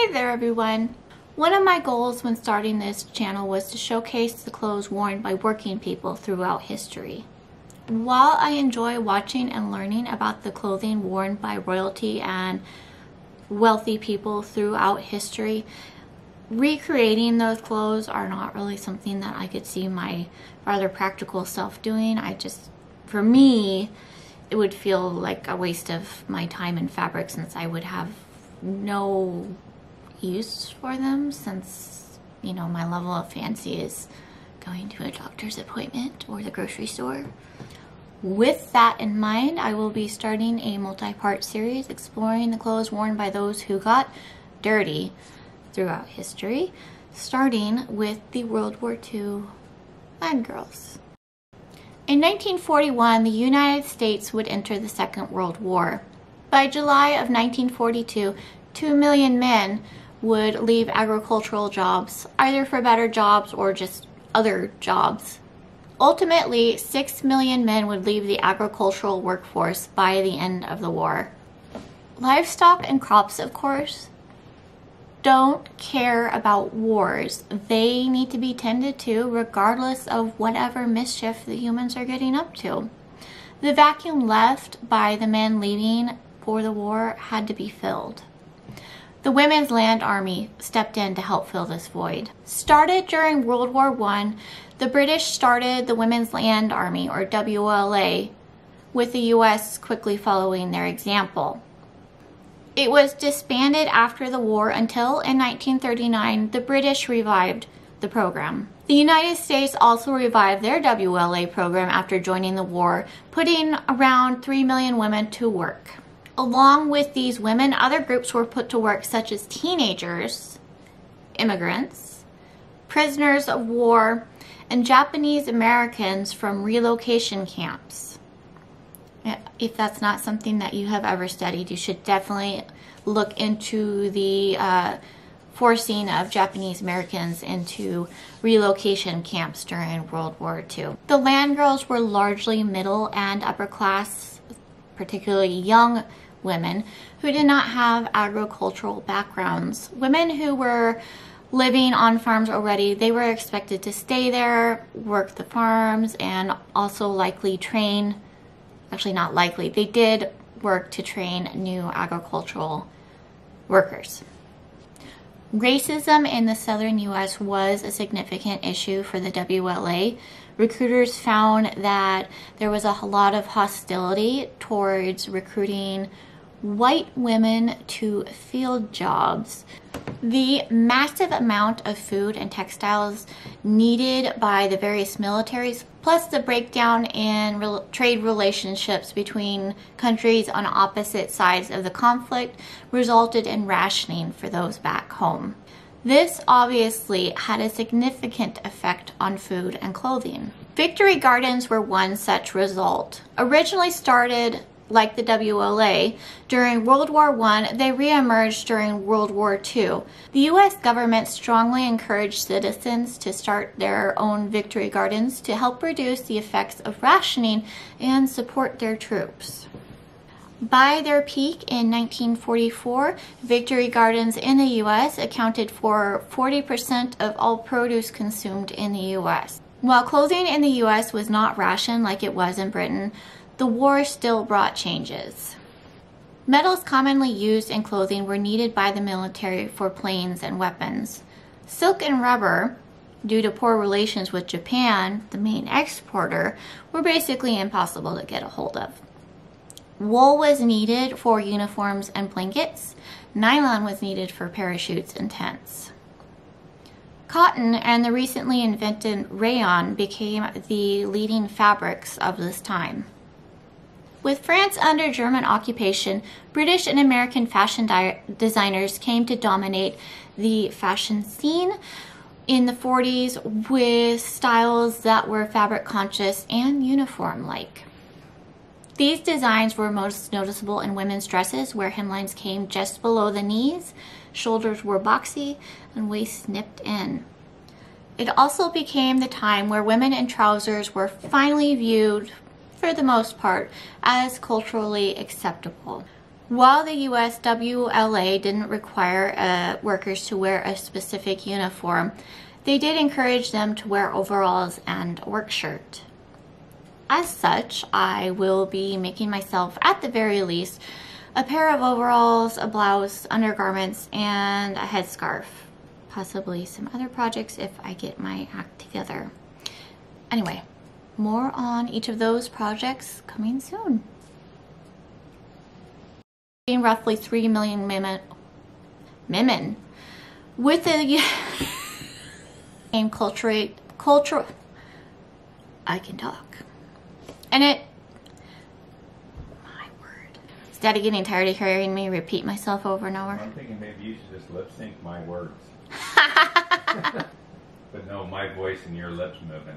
Hey there everyone! One of my goals when starting this channel was to showcase the clothes worn by working people throughout history. While I enjoy watching and learning about the clothing worn by royalty and wealthy people throughout history, recreating those clothes are not really something that I could see my rather practical self doing. I just, for me, it would feel like a waste of my time and fabric since I would have no use for them since, you know, my level of fancy is going to a doctor's appointment or the grocery store. With that in mind, I will be starting a multi-part series exploring the clothes worn by those who got dirty throughout history, starting with the World War II land girls. In 1941, the United States would enter the Second World War. By July of 1942, 2 million men would leave agricultural jobs, either for better jobs or just other jobs. Ultimately, 6 million men would leave the agricultural workforce by the end of the war. Livestock and crops, of course, don't care about wars. They need to be tended to regardless of whatever mischief the humans are getting up to. The vacuum left by the men leaving for the war had to be filled. The Women's Land Army stepped in to help fill this void. Started during World War I, the British started the Women's Land Army, or WLA, with the US quickly following their example. It was disbanded after the war until in 1939 the British revived the program. The United States also revived their WLA program after joining the war, putting around 3 million women to work. Along with these women, other groups were put to work such as teenagers, immigrants, prisoners of war, and Japanese Americans from relocation camps. If that's not something that you have ever studied, you should definitely look into the uh, forcing of Japanese Americans into relocation camps during World War II. The land girls were largely middle and upper class, particularly young women who did not have agricultural backgrounds. Women who were living on farms already, they were expected to stay there, work the farms, and also likely train, actually not likely, they did work to train new agricultural workers. Racism in the southern U.S. was a significant issue for the WLA. Recruiters found that there was a lot of hostility towards recruiting white women to field jobs. The massive amount of food and textiles needed by the various militaries, plus the breakdown in re trade relationships between countries on opposite sides of the conflict, resulted in rationing for those back home. This obviously had a significant effect on food and clothing. Victory gardens were one such result. Originally started like the WLA, during World War I, they reemerged during World War II. The U.S. government strongly encouraged citizens to start their own victory gardens to help reduce the effects of rationing and support their troops. By their peak in 1944, victory gardens in the U.S. accounted for 40% of all produce consumed in the U.S. While clothing in the U.S. was not rationed like it was in Britain, the war still brought changes. Metals commonly used in clothing were needed by the military for planes and weapons. Silk and rubber, due to poor relations with Japan, the main exporter, were basically impossible to get a hold of. Wool was needed for uniforms and blankets. Nylon was needed for parachutes and tents. Cotton and the recently invented rayon became the leading fabrics of this time. With France under German occupation, British and American fashion designers came to dominate the fashion scene in the 40s with styles that were fabric conscious and uniform like. These designs were most noticeable in women's dresses where hemlines came just below the knees, shoulders were boxy, and waist nipped in. It also became the time where women in trousers were finally viewed for the most part, as culturally acceptable. While the USWLA didn't require uh, workers to wear a specific uniform, they did encourage them to wear overalls and a work shirt. As such, I will be making myself, at the very least, a pair of overalls, a blouse, undergarments, and a headscarf. Possibly some other projects if I get my act together. Anyway, more on each of those projects coming soon. Being roughly 3 million women, women with a and culture, culture, I can talk. And it, my word. Is Daddy getting tired of hearing me repeat myself over and over? I'm thinking maybe you should just lip sync my words. but no, my voice and your lips moving.